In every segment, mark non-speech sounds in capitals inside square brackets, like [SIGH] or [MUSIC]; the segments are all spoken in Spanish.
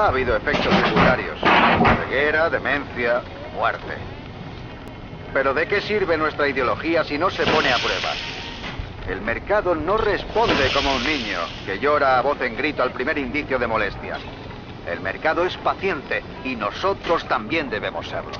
Ha habido efectos secundarios. Ceguera, demencia, muerte. Pero ¿de qué sirve nuestra ideología si no se pone a prueba? El mercado no responde como un niño que llora a voz en grito al primer indicio de molestia. El mercado es paciente y nosotros también debemos serlo.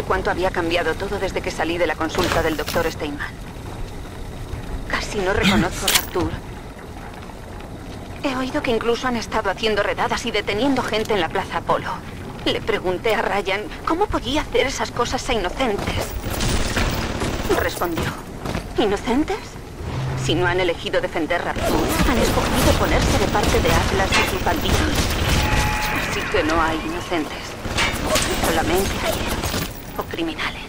Cuánto había cambiado todo desde que salí de la consulta del doctor Steinman. Casi no reconozco Rapture. He oído que incluso han estado haciendo redadas y deteniendo gente en la Plaza Apolo. Le pregunté a Ryan cómo podía hacer esas cosas a inocentes. Respondió, ¿inocentes? Si no han elegido defender Rapture, han escogido ponerse de parte de Atlas y sus bandidos. Así que no hay inocentes. Solamente hay o criminales.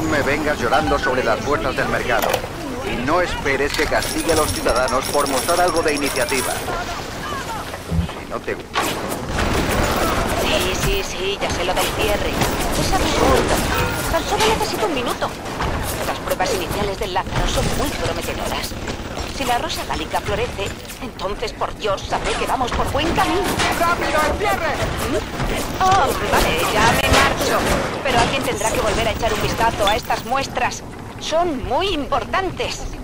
No me vengas llorando sobre las puertas del mercado. Y no esperes que castigue a los ciudadanos por mostrar algo de iniciativa. Si no te... Sí, sí, sí, ya sé lo del cierre. Es absurdo. Tan solo necesito un minuto. Las pruebas iniciales del Lázaro son muy prometedoras. Si la rosa gálica florece, entonces por Dios sabré que vamos por buen camino. ¡Rápido, el cierre! Oh, vale, ya me marcho. Pero alguien tendrá que volver a echar un vistazo a estas muestras. Son muy importantes.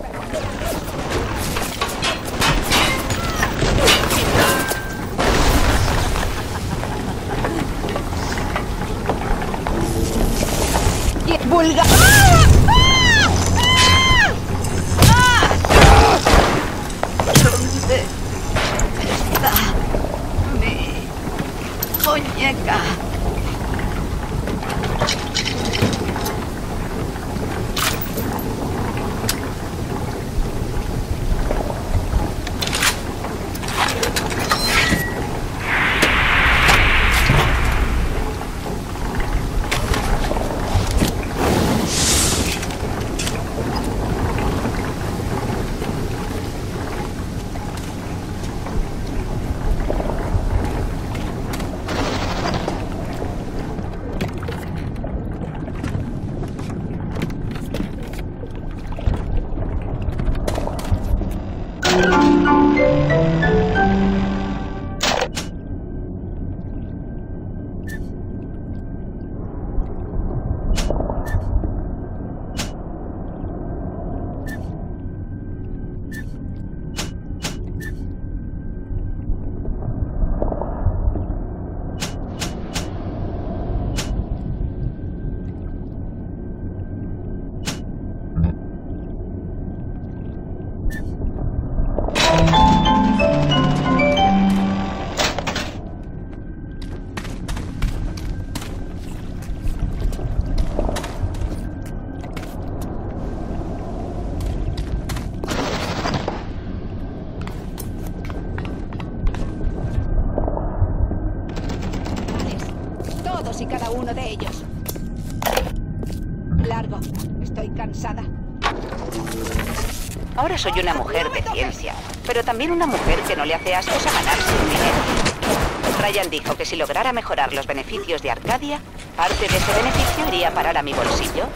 Ahora soy una mujer de ciencia, pero también una mujer que no le hace asco a ganarse un dinero. Ryan dijo que si lograra mejorar los beneficios de Arcadia, parte de ese beneficio iría a parar a mi bolsillo.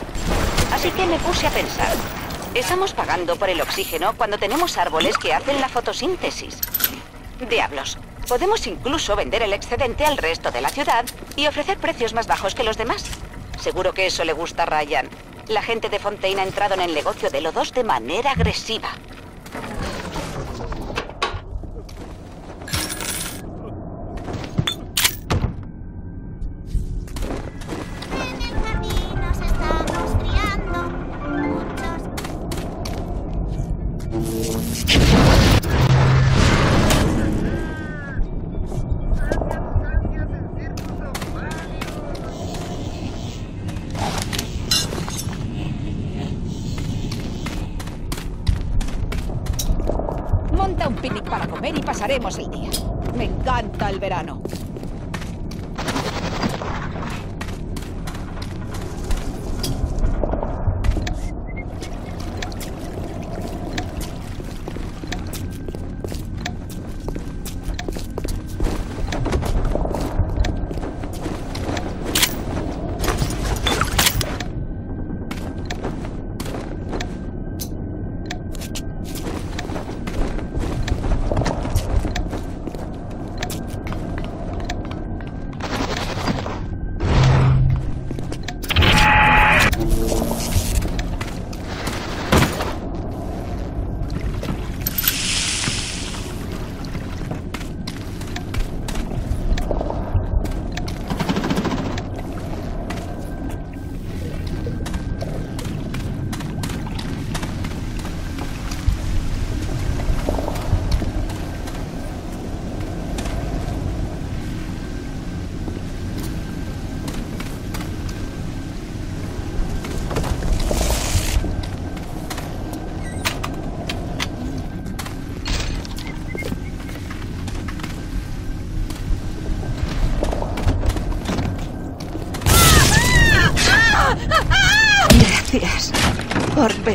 Así que me puse a pensar, Estamos pagando por el oxígeno cuando tenemos árboles que hacen la fotosíntesis. Diablos, podemos incluso vender el excedente al resto de la ciudad y ofrecer precios más bajos que los demás. Seguro que eso le gusta a Ryan. La gente de Fontaine ha entrado en el negocio de lodos de manera agresiva. Comer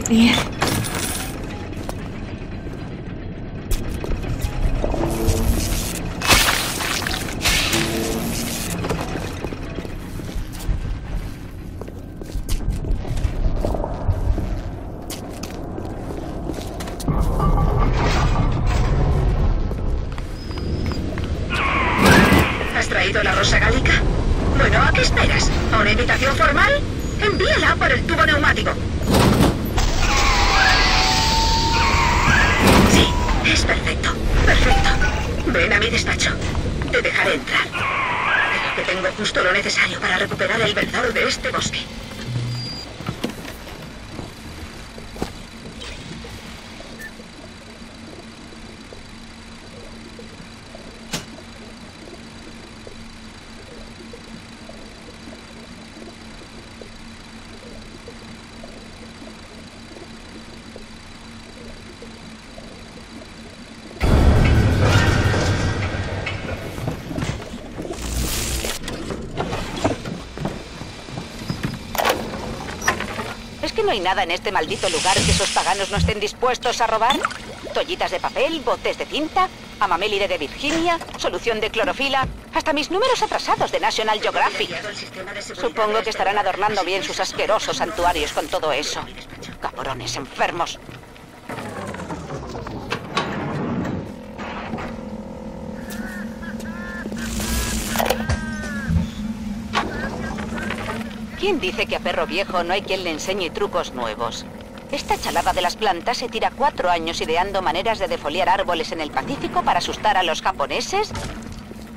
venir. ¿Has traído la rosa gálica? Bueno, ¿a qué esperas? ¿A una invitación formal? Envíala por el tubo neumático. Es perfecto. Perfecto. Ven a mi despacho. Te dejaré entrar. Creo que tengo justo lo necesario para recuperar el verdor de este bosque. Hay nada en este maldito lugar que esos paganos no estén dispuestos a robar? Toallitas de papel, botes de cinta, amamélide de Virginia, solución de clorofila, hasta mis números atrasados de National Geographic. Supongo que estarán adornando bien sus asquerosos santuarios con todo eso. Cabrones enfermos. ¿Quién dice que a perro viejo no hay quien le enseñe trucos nuevos? Esta chalada de las plantas se tira cuatro años ideando maneras de defoliar árboles en el Pacífico para asustar a los japoneses.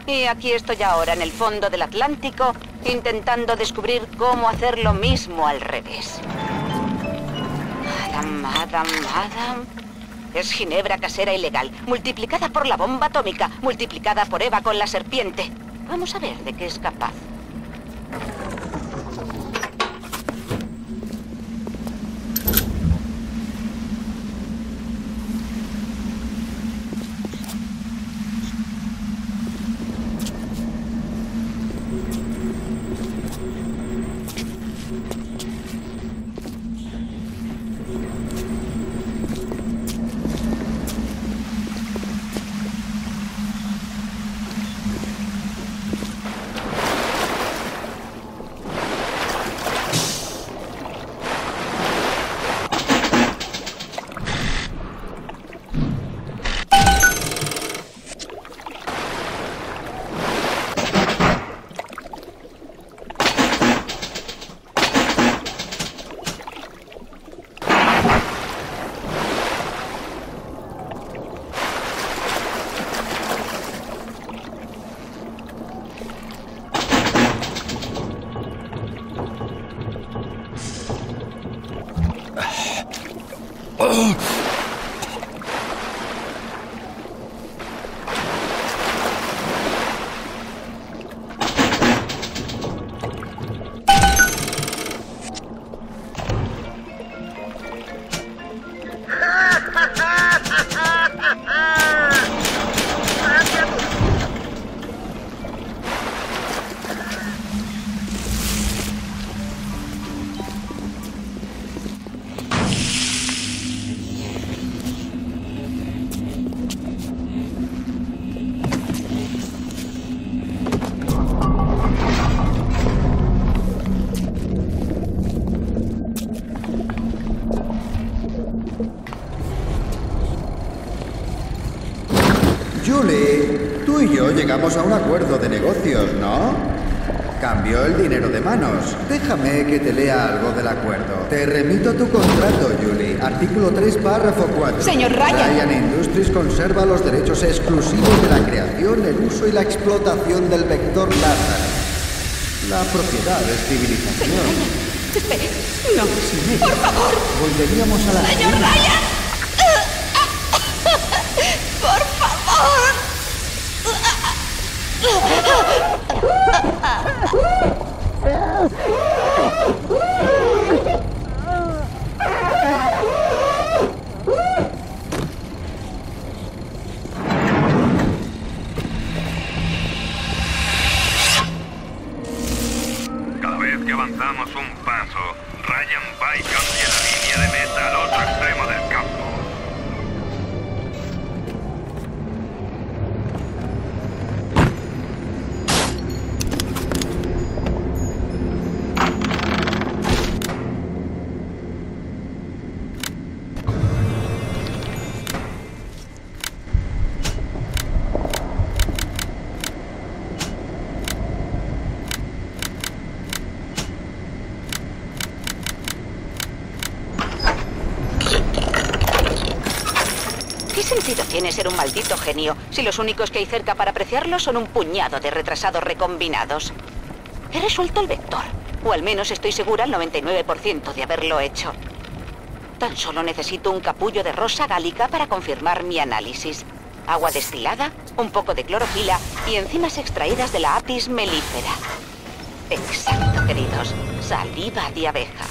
Y aquí estoy ahora en el fondo del Atlántico intentando descubrir cómo hacer lo mismo al revés. Adam, Adam, Adam. Es ginebra casera ilegal, multiplicada por la bomba atómica, multiplicada por Eva con la serpiente. Vamos a ver de qué es capaz. Llegamos a un acuerdo de negocios, ¿no? Cambió el dinero de manos. Déjame que te lea algo del acuerdo. Te remito tu contrato, Julie. Artículo 3, párrafo 4. Señor Ryan. Ryan Industries conserva los derechos exclusivos de la creación, el uso y la explotación del vector láser. La propiedad es civilización. Espere. No. Sin ella, Por favor. Volveríamos a la... Señor Ryan. [LAUGHS] [LAUGHS] Cada ser un maldito genio si los únicos que hay cerca para apreciarlo son un puñado de retrasados recombinados? He resuelto el vector, o al menos estoy segura el 99% de haberlo hecho. Tan solo necesito un capullo de rosa gálica para confirmar mi análisis. Agua destilada, un poco de clorofila y enzimas extraídas de la apis melífera. Exacto, queridos. Saliva de abeja.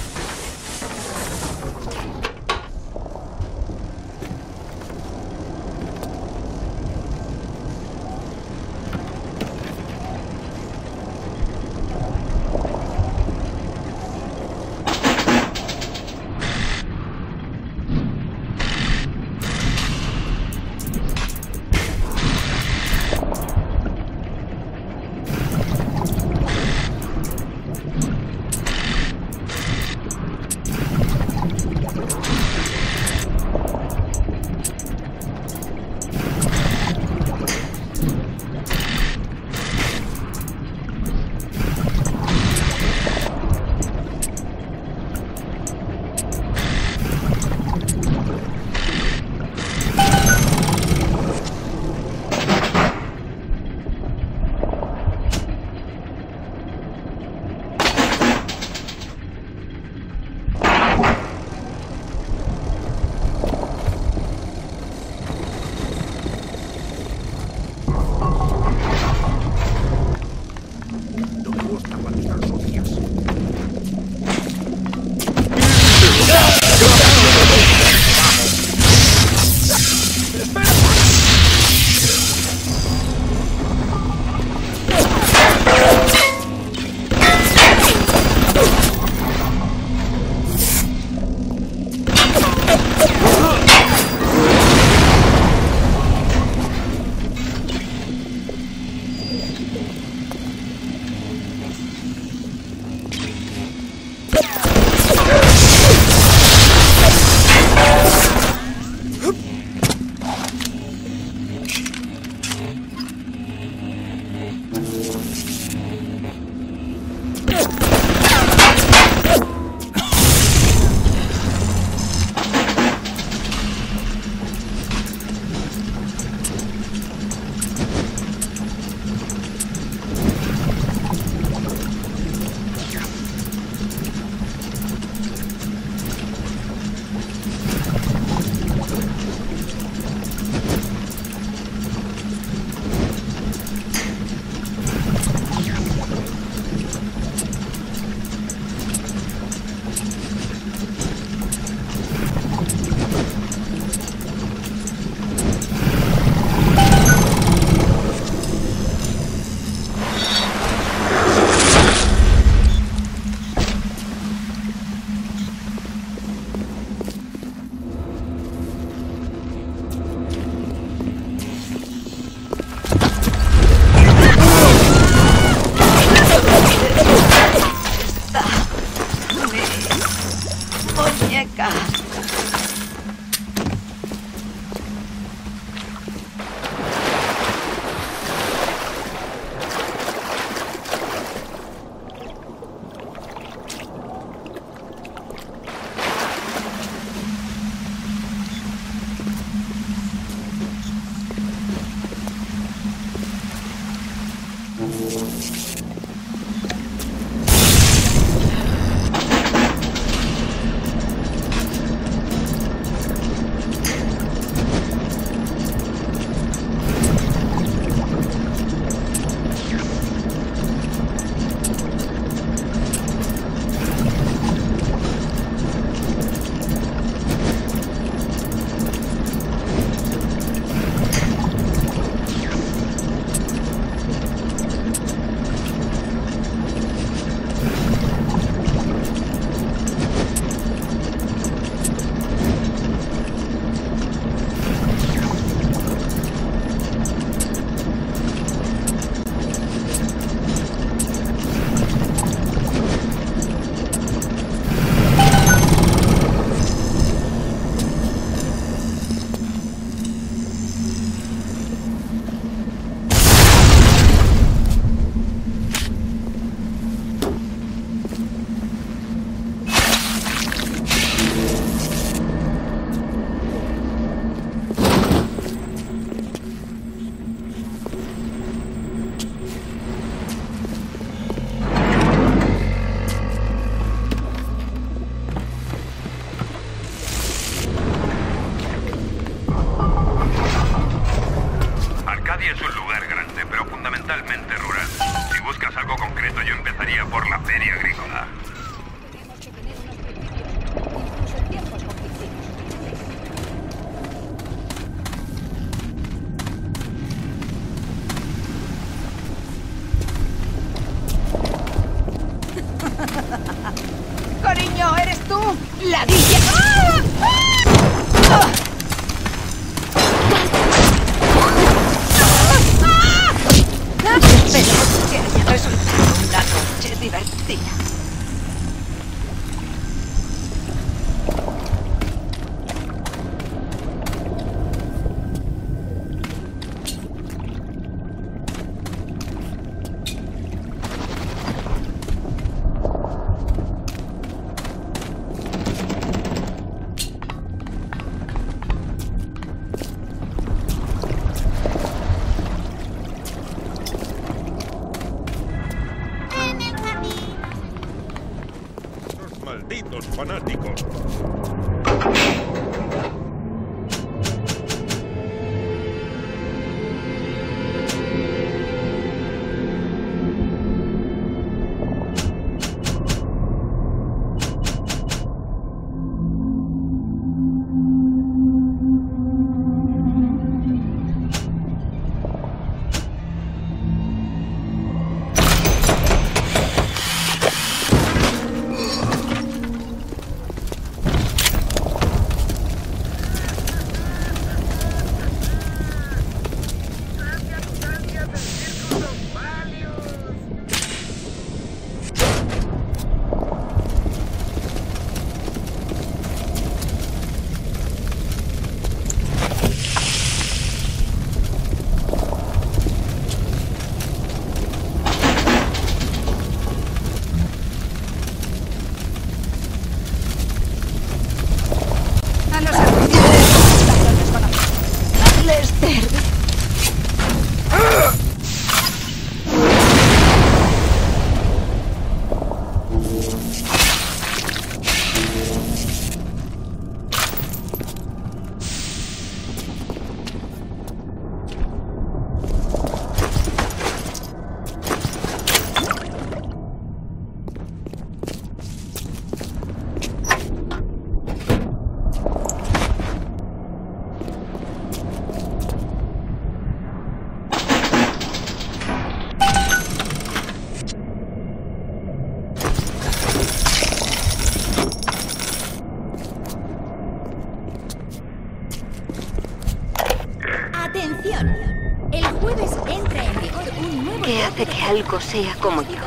Sea como yo?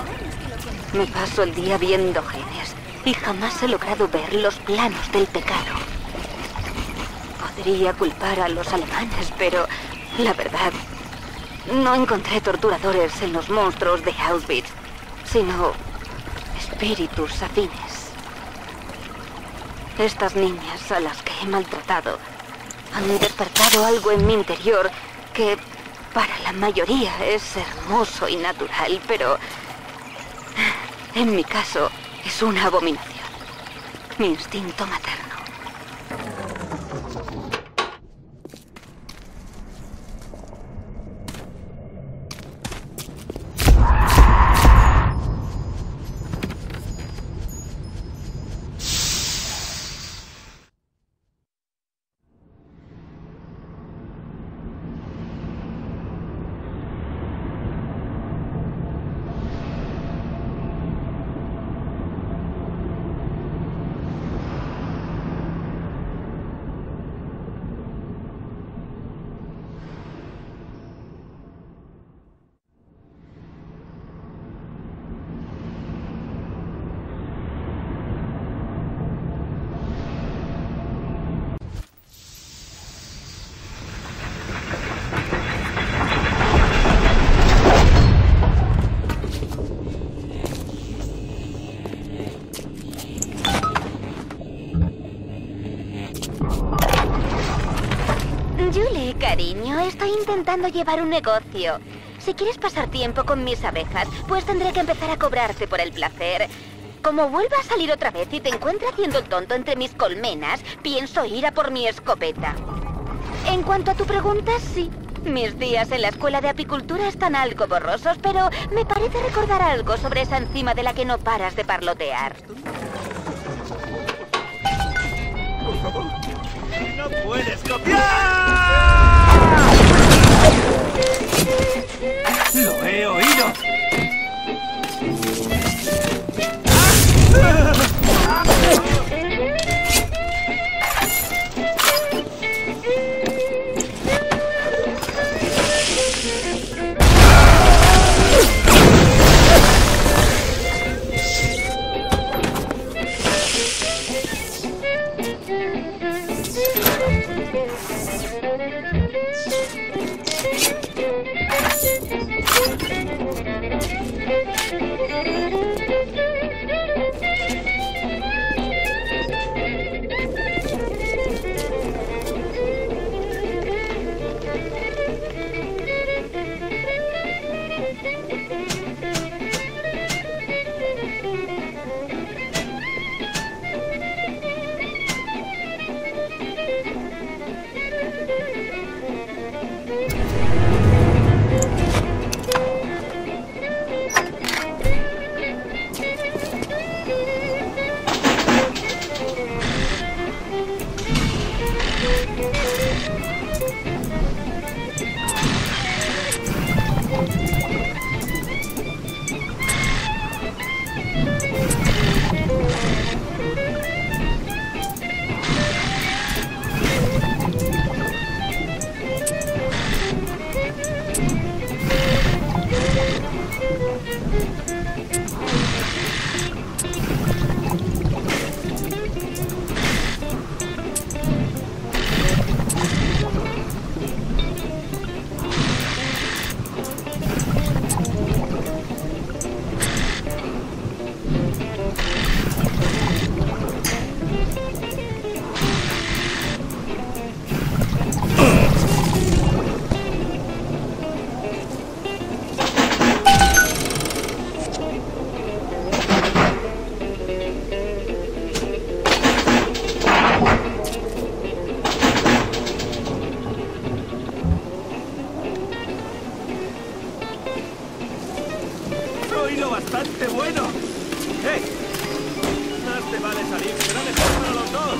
Me paso el día viendo genes y jamás he logrado ver los planos del pecado. Podría culpar a los alemanes, pero la verdad, no encontré torturadores en los monstruos de Auschwitz, sino espíritus afines. Estas niñas a las que he maltratado han despertado algo en mi interior que para la mayoría es hermoso y natural, pero en mi caso es una abominación. Mi instinto materno. Estoy intentando llevar un negocio. Si quieres pasar tiempo con mis abejas, pues tendré que empezar a cobrarte por el placer. Como vuelva a salir otra vez y te encuentre haciendo el tonto entre mis colmenas, pienso ir a por mi escopeta. En cuanto a tu pregunta, sí. Mis días en la escuela de apicultura están algo borrosos, pero me parece recordar algo sobre esa encima de la que no paras de parlotear. ¡No puedes copiar! lo he oído. soy lo bastante bueno. ¡Eh! Más te vale salir, será mejor para los dos.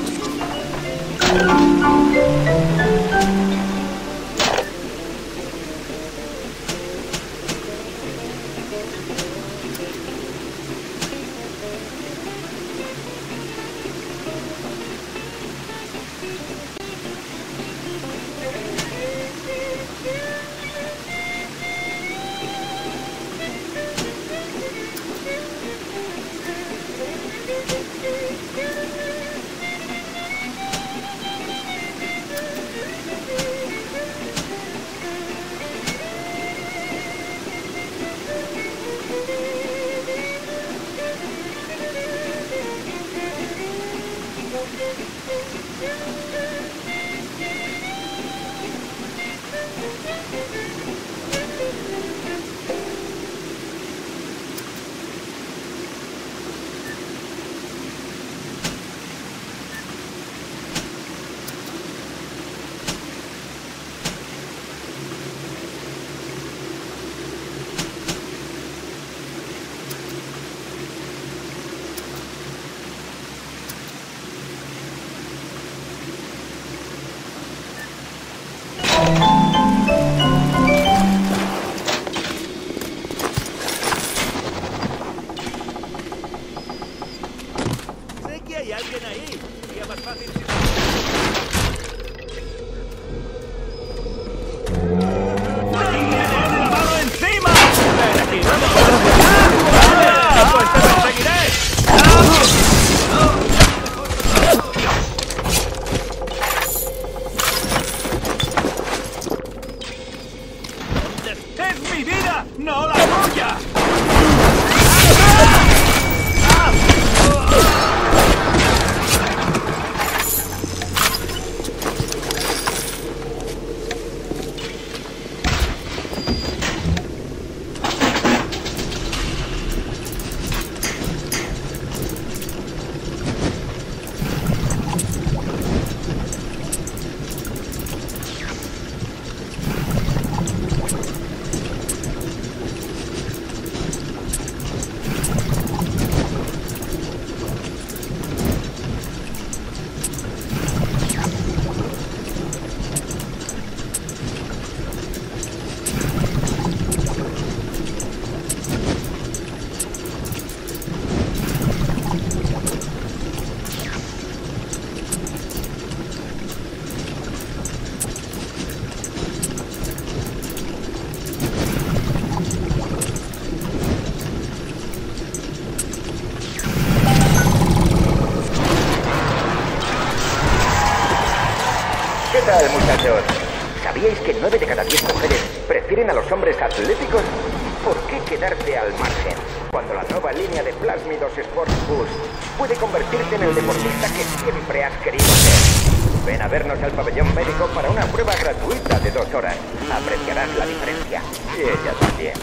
Ella también.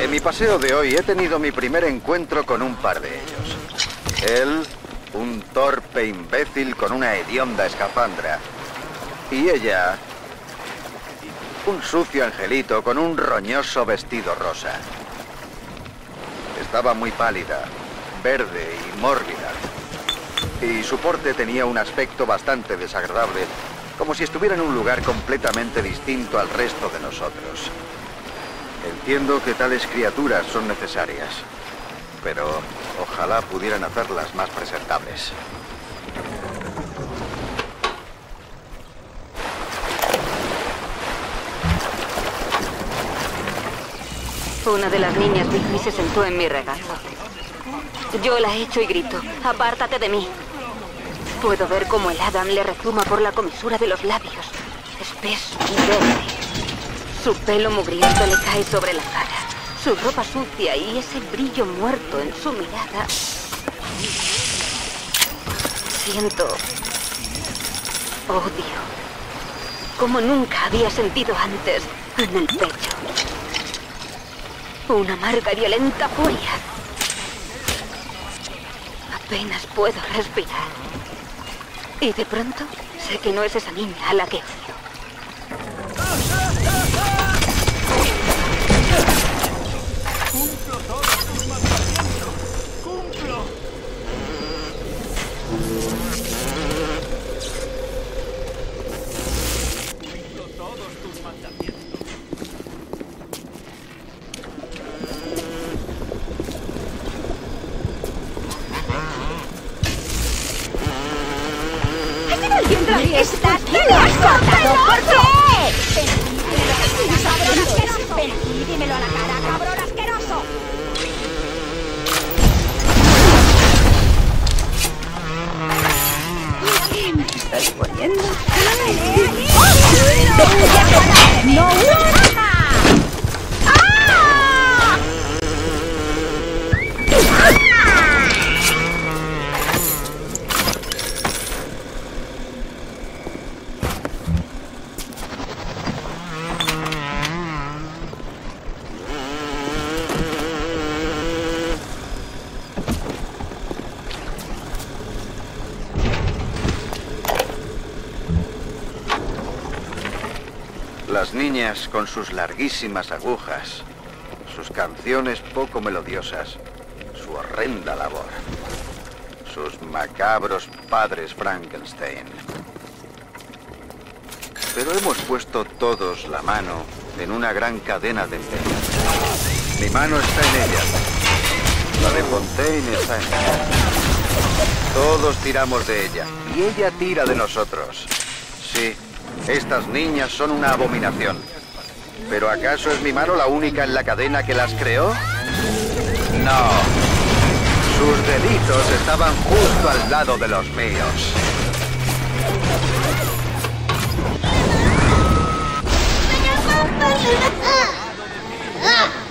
En mi paseo de hoy he tenido mi primer encuentro con un par de ellos. Él, un torpe imbécil con una hedionda escafandra. Y ella, un sucio angelito con un roñoso vestido rosa. Estaba muy pálida, verde y mórbida. Y su porte tenía un aspecto bastante desagradable, como si estuviera en un lugar completamente distinto al resto de nosotros. Entiendo que tales criaturas son necesarias, pero ojalá pudieran hacerlas más presentables. Una de las niñas Bigby se sentó en mi regazo. Yo la echo y grito, apártate de mí. Puedo ver cómo el Adam le rezuma por la comisura de los labios, espeso y verde. Su pelo mugriento le cae sobre la cara, su ropa sucia y ese brillo muerto en su mirada. Siento odio, como nunca había sentido antes en el pecho. Una amarga y violenta furia. Apenas puedo respirar. Y de pronto sé que no es esa niña a la que todos con sus larguísimas agujas, sus canciones poco melodiosas, su horrenda labor, sus macabros padres Frankenstein. Pero hemos puesto todos la mano en una gran cadena de empeño. Mi mano está en ella. La de Fontaine está en ella. Todos tiramos de ella y ella tira de nosotros. Sí, estas niñas son una abominación. ¿Pero acaso es mi mano la única en la cadena que las creó? No. Sus deditos estaban justo al lado de los míos. ¡Me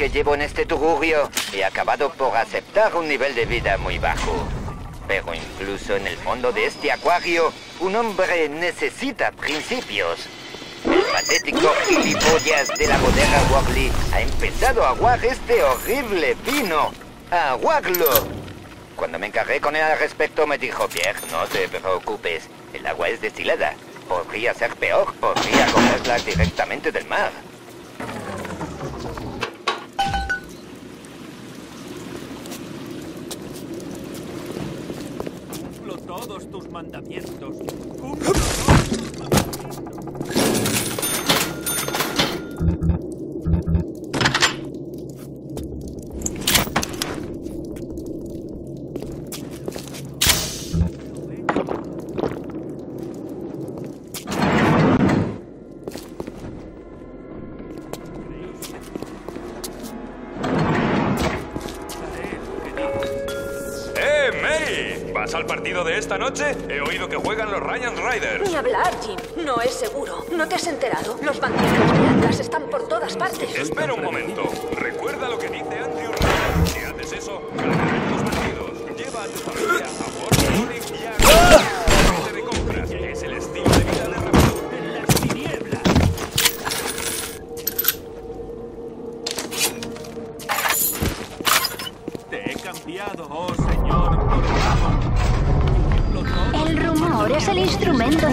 que llevo en este tugurio, he acabado por aceptar un nivel de vida muy bajo. Pero incluso en el fondo de este acuario, un hombre necesita principios. El patético gilipollas de la bodega Wagley ha empezado a aguar este horrible vino. ¡A aguarlo! Cuando me encargué con él al respecto me dijo, Pierre, no te preocupes, el agua es destilada. Podría ser peor, podría cogerla directamente del mar. Cumplo todos tus mandamientos. Noche? He oído que juegan los Ryan Riders. Ni hablar, Jim. No es seguro. ¿No te has enterado? Los bandidos de Atlas están por todas partes. Espera un momento.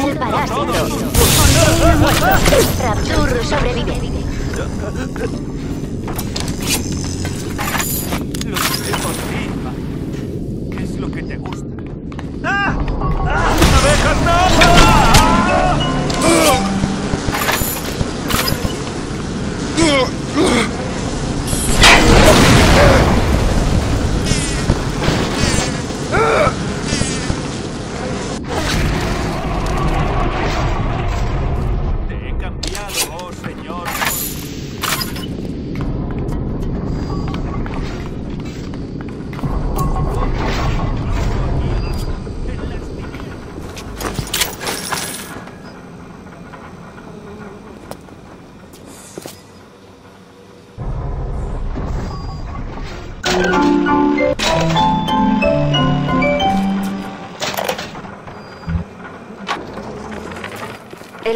Del parásito. Raptur sobrevive. Por ti. ¿Qué es lo que te gusta? ¡Ah! ¡Ah! ¡Abejas, no!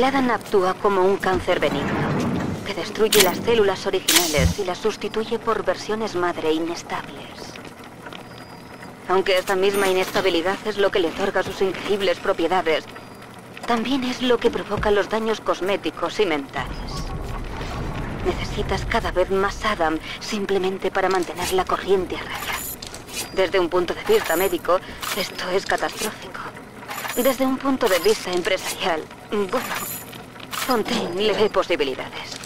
El Adam actúa como un cáncer benigno, que destruye las células originales y las sustituye por versiones madre inestables. Aunque esta misma inestabilidad es lo que le otorga sus increíbles propiedades, también es lo que provoca los daños cosméticos y mentales. Necesitas cada vez más Adam simplemente para mantener la corriente a raya. Desde un punto de vista médico, esto es catastrófico. Desde un punto de vista empresarial, bueno, Fontaine le ve posibilidades.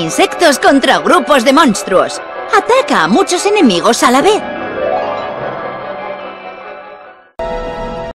Insectos contra grupos de monstruos. Ataca a muchos enemigos a la vez.